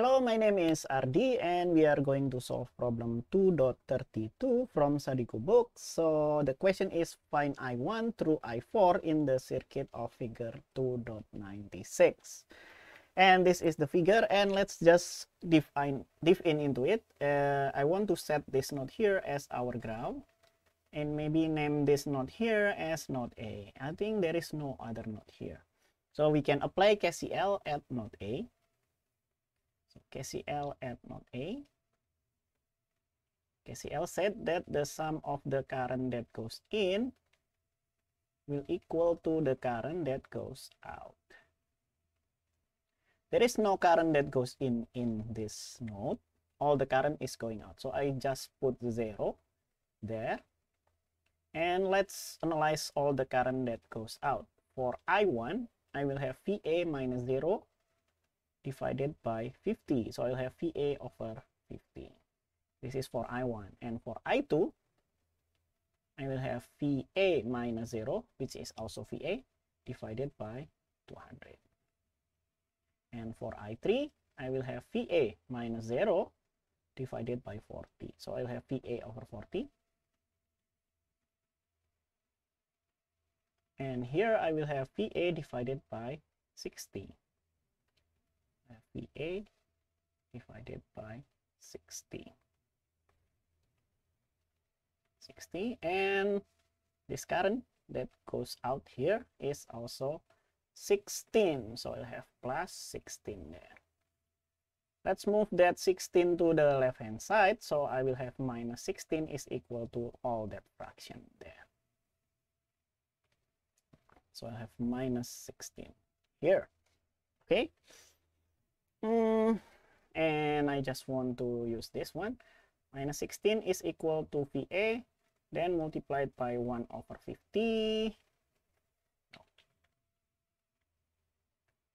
Hello, my name is Ardi and we are going to solve problem 2.32 from Sadiku book. So the question is find I1 through I4 in the circuit of figure 2.96. And this is the figure and let's just define dive in into it. Uh, I want to set this node here as our ground and maybe name this node here as node A. I think there is no other node here. So we can apply KCL at node A. KCL at node A. KCL said that the sum of the current that goes in will equal to the current that goes out. There is no current that goes in in this node. All the current is going out. So I just put 0 there. And let's analyze all the current that goes out. For I1, I will have VA minus 0 divided by 50. So I'll have VA over 50. This is for I1. And for I2, I will have VA minus 0, which is also VA, divided by 200. And for I3, I will have VA minus 0 divided by 40. So I'll have VA over 40 and here I will have VA divided by 60 VA divided by 60 60 and this current that goes out here is also 16 so I'll have plus 16 there. Let's move that 16 to the left hand side. So I will have minus 16 is equal to all that fraction there. So I have minus 16 here. Okay. Mm, and I just want to use this one. Minus 16 is equal to VA, then multiplied by 1 over 50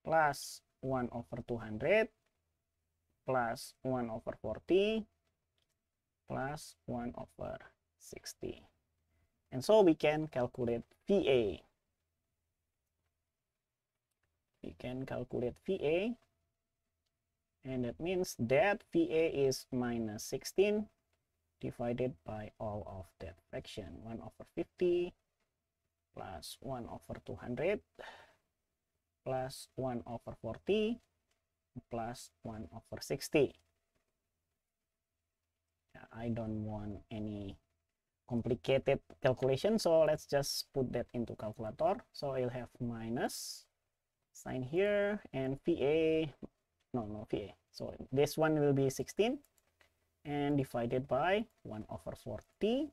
plus 1 over 200 plus 1 over 40 plus 1 over 60. And so we can calculate VA we can calculate VA and that means that VA is minus 16 divided by all of that fraction. 1 over 50 plus 1 over 200 plus 1 over 40 plus 1 over 60 I don't want any complicated calculation so let's just put that into calculator. So I'll have minus sign here and VA no no VA so this one will be 16 and divided by 1 over 40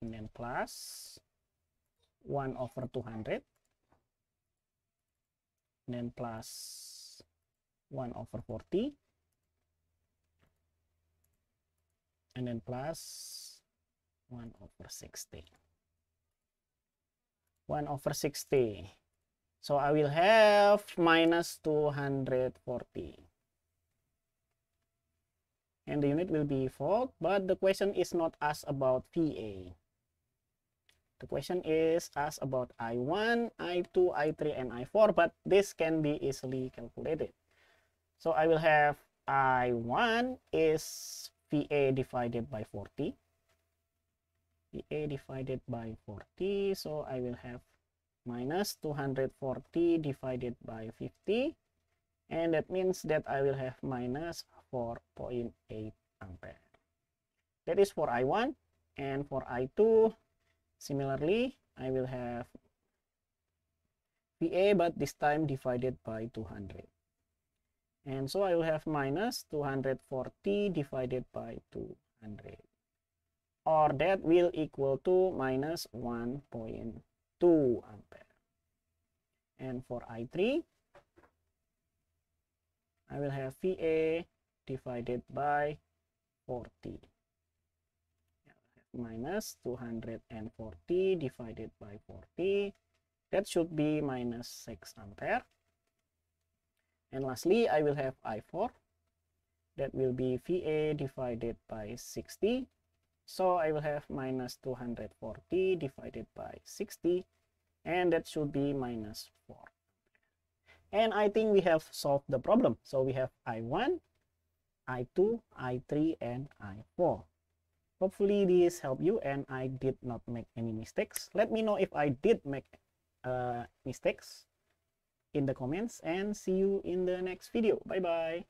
and then plus 1 over 200 and then plus 1 over 40 and then plus 1 over 60 1 over 60. So I will have minus 240. And the unit will be volt, but the question is not asked about VA. The question is asked about I1, I2, I3, and I4, but this can be easily calculated. So I will have I1 is VA divided by 40 a divided by 40 so I will have minus 240 divided by 50 and that means that I will have minus 4.8 ampere. That is for I1 and for I2 similarly I will have VA but this time divided by 200 and so I will have minus 240 divided by 200 or that will equal to minus 1.2 ampere. And for I3, I will have VA divided by 40. Minus 240 divided by 40. That should be minus 6 ampere. And lastly, I will have I4. That will be VA divided by 60 so I will have minus 240 divided by 60 and that should be minus 4. And I think we have solved the problem. So we have I1, I2, I3, and I4. Hopefully this helped you and I did not make any mistakes. Let me know if I did make uh, mistakes in the comments and see you in the next video. Bye bye.